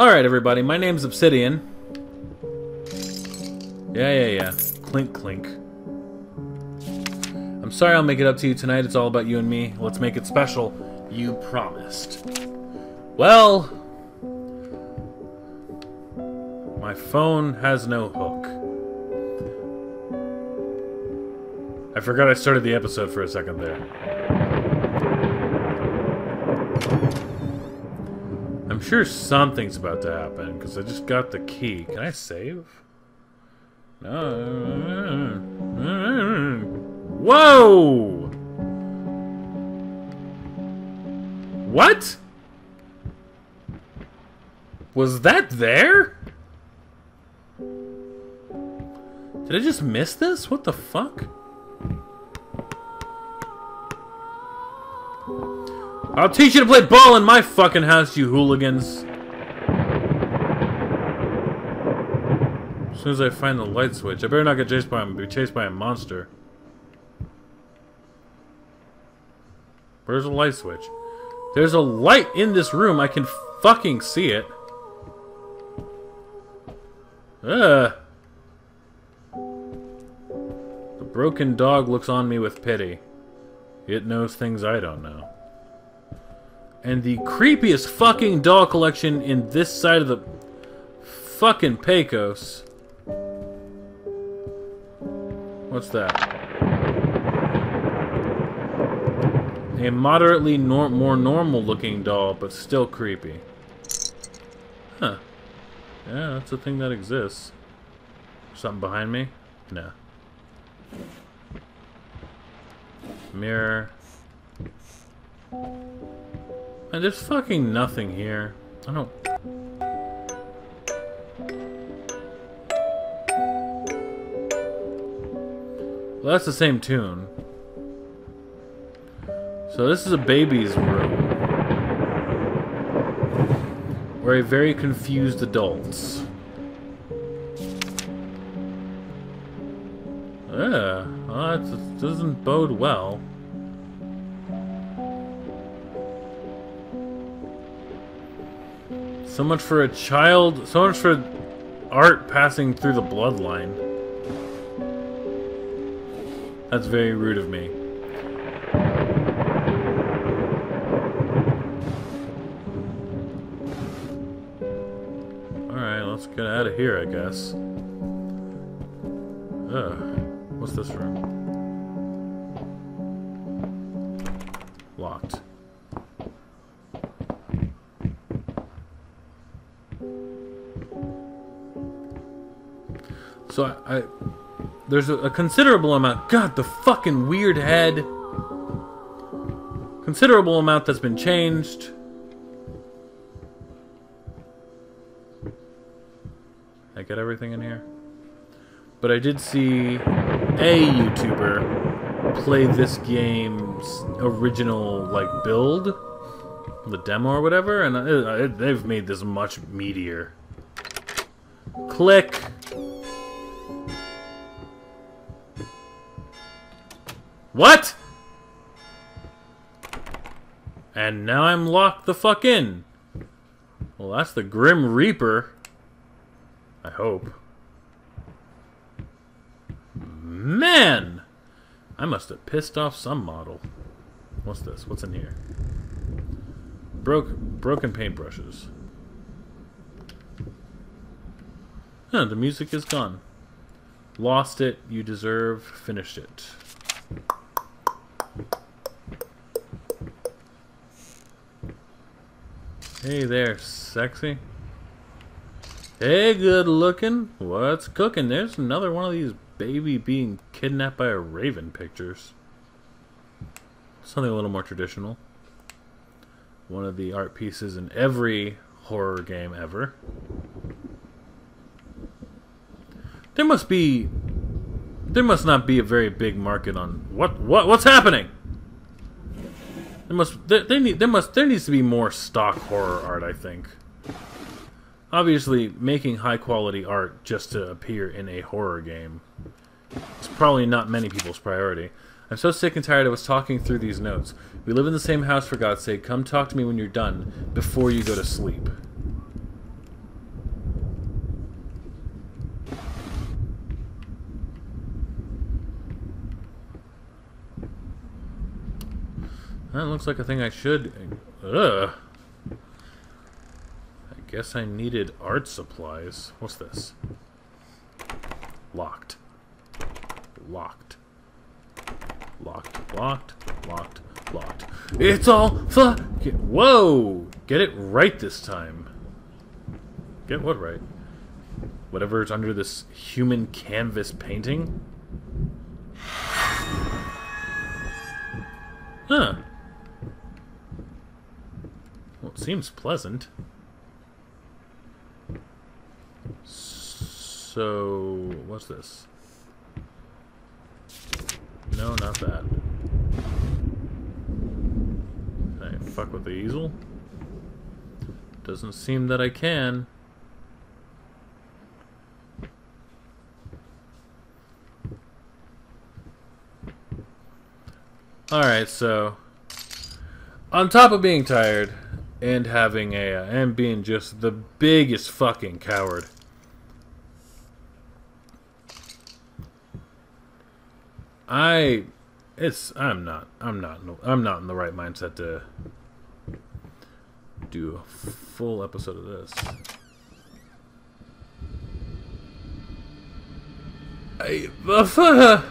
Alright, everybody, my name's Obsidian. Yeah, yeah, yeah. Clink, clink. I'm sorry I'll make it up to you tonight. It's all about you and me. Let's make it special. You promised. Well... My phone has no hook. I forgot I started the episode for a second there. I'm sure something's about to happen, because I just got the key. Can I save? No. Whoa! What? Was that there? Did I just miss this? What the fuck? I'll teach you to play ball in my fucking house, you hooligans. As soon as I find the light switch, I better not get chased by. Be chased by a monster. Where's the light switch? There's a light in this room. I can fucking see it. Ugh. The broken dog looks on me with pity. It knows things I don't know. And the creepiest fucking doll collection in this side of the fucking Pecos. What's that? A moderately nor more normal looking doll, but still creepy. Huh. Yeah, that's a thing that exists. Something behind me? No. Mirror. And there's fucking nothing here. I don't... Well, that's the same tune. So this is a baby's room. Where a very confused adults. Yeah, well, that doesn't bode well. So much for a child, so much for art passing through the bloodline. That's very rude of me. Alright, let's get out of here, I guess. Ugh. What's this room? So I, I there's a, a, considerable amount. God, the fucking weird head. Considerable amount that's been changed. I get everything in here. But I did see a YouTuber play this game's original like build, the demo or whatever, and it, it, they've made this much meatier. Click. What? And now I'm locked the fuck in. Well, that's the Grim Reaper. I hope. Man! I must have pissed off some model. What's this? What's in here? Broke, broken paintbrushes. Huh, the music is gone. Lost it, you deserve, finished it. Hey there, sexy. Hey, good looking. What's cooking? There's another one of these baby being kidnapped by a raven pictures. Something a little more traditional. One of the art pieces in every horror game ever. There must be there must not be a very big market on what what what's happening? There must there, there need there must there needs to be more stock horror art, I think. Obviously, making high quality art just to appear in a horror game is probably not many people's priority. I'm so sick and tired of us talking through these notes. We live in the same house, for God's sake. Come talk to me when you're done, before you go to sleep. That looks like a thing I should... Ugh. I guess I needed art supplies. What's this? Locked. Locked. Locked. Locked. Locked. Locked. It's all fuck. Whoa! Get it right this time. Get what right? Whatever's under this human canvas painting? Huh. Seems pleasant. So, what's this? No, not that. Can I fuck with the easel? Doesn't seem that I can. Alright, so on top of being tired and having a uh, and being just the biggest fucking coward. I it's I'm not I'm not I'm not in the right mindset to do a full episode of this. I uh,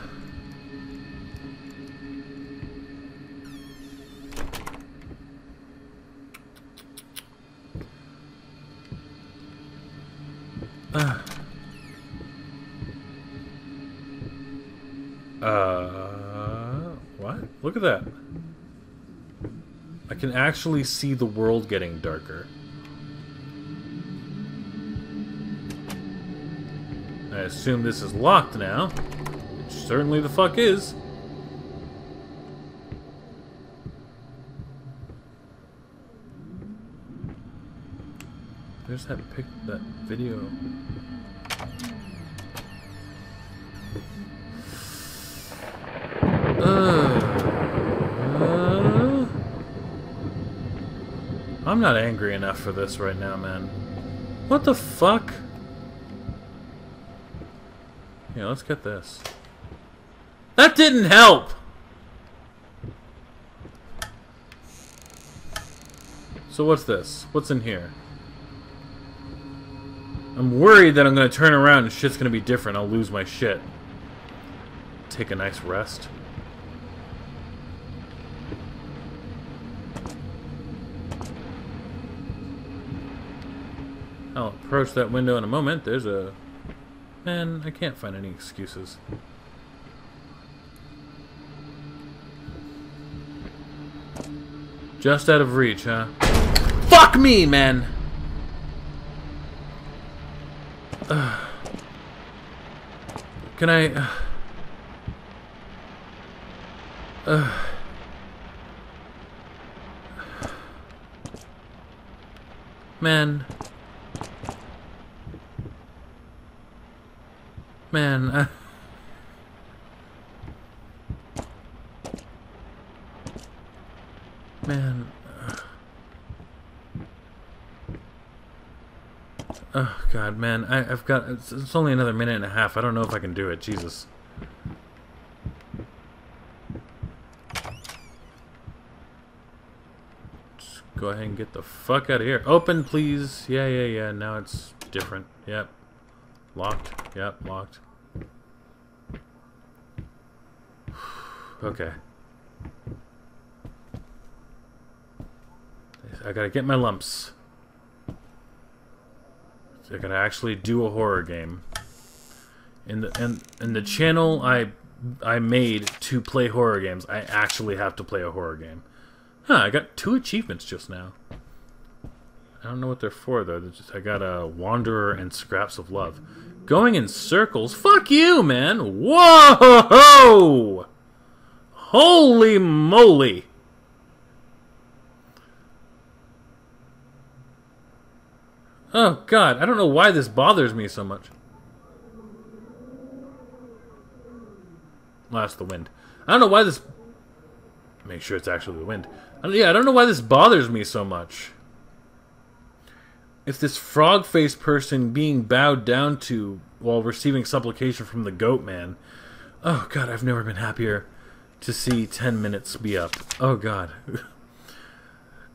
Look at that. I can actually see the world getting darker. I assume this is locked now. Which certainly the fuck is. There's that pic that video. I'm not angry enough for this right now, man. What the fuck? Yeah, let's get this. That didn't help! So what's this? What's in here? I'm worried that I'm going to turn around and shit's going to be different. I'll lose my shit. Take a nice rest. I'll approach that window in a moment. There's a... Man, I can't find any excuses. Just out of reach, huh? Fuck me, man! Uh, can I... Uh, uh, man... Man, uh... Man... Uh... Oh, God, man. I, have got... It's, it's only another minute and a half. I don't know if I can do it. Jesus. Go ahead and get the fuck out of here. Open, please. Yeah, yeah, yeah. Now it's different. Yep. Locked. Yep, locked. okay. I gotta get my lumps. I gotta actually do a horror game. In the in, in the channel I I made to play horror games, I actually have to play a horror game. Huh, I got two achievements just now. I don't know what they're for though. They're just, I got a Wanderer and Scraps of Love. Going in circles? Fuck you, man! Whoa! Holy moly! Oh god, I don't know why this bothers me so much. That's the wind. I don't know why this... Make sure it's actually the wind. I yeah, I don't know why this bothers me so much if this frog faced person being bowed down to while receiving supplication from the goat man. Oh god, I've never been happier. to see 10 minutes be up. Oh god.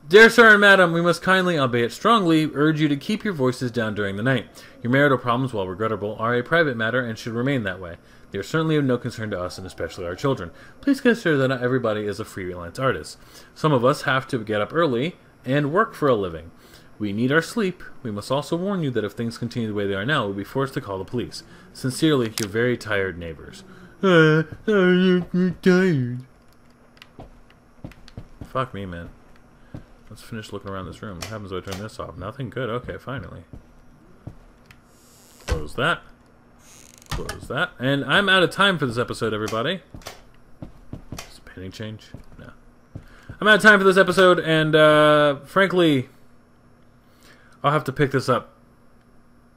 Dear sir and madam, we must kindly, albeit strongly, urge you to keep your voices down during the night. Your marital problems, while regrettable, are a private matter and should remain that way. They are certainly of no concern to us and especially our children. Please consider that not everybody is a freelance artist. Some of us have to get up early and work for a living. We need our sleep. We must also warn you that if things continue the way they are now, we'll be forced to call the police. Sincerely, your very tired neighbors. Uh, I'm tired. Fuck me, man. Let's finish looking around this room. What happens if I turn this off? Nothing? Good. Okay, finally. Close that. Close that. And I'm out of time for this episode, everybody. Is a painting change? No. I'm out of time for this episode, and uh, frankly, I'll have to pick this up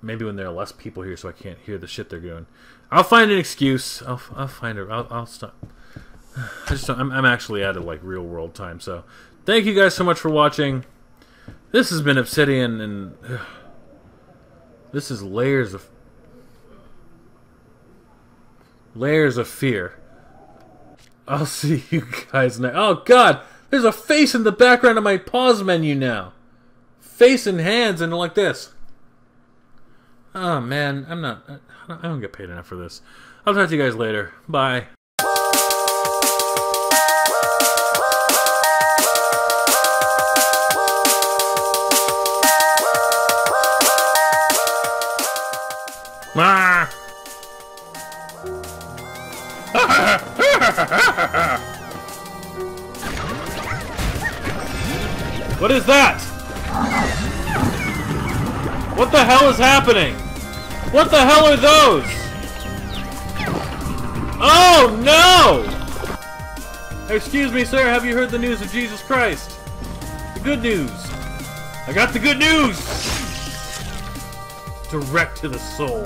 maybe when there are less people here so I can't hear the shit they're doing. I'll find an excuse. I'll, I'll find it. I'll, I'll stop. I just I'm, I'm actually out of like real world time, so Thank you guys so much for watching. This has been Obsidian, and ugh, this is layers of layers of fear. I'll see you guys next. Oh God, there's a face in the background of my pause menu now. Face and hands and like this. Oh man, I'm not. I don't get paid enough for this. I'll talk to you guys later. Bye. What is that? What the hell is happening? What the hell are those? Oh no! Excuse me, sir, have you heard the news of Jesus Christ? The good news. I got the good news! direct to the soul.